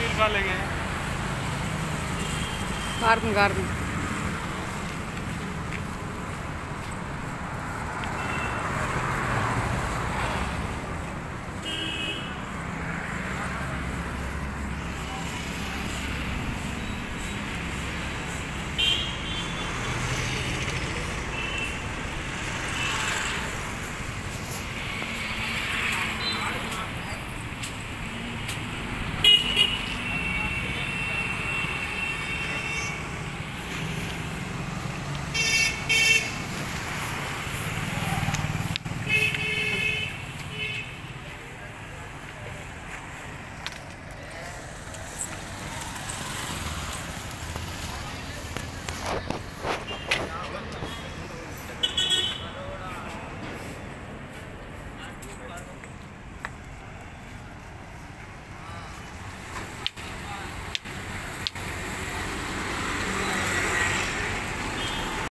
निकालेंगे garden garden